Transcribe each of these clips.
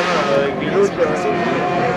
Italia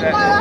that.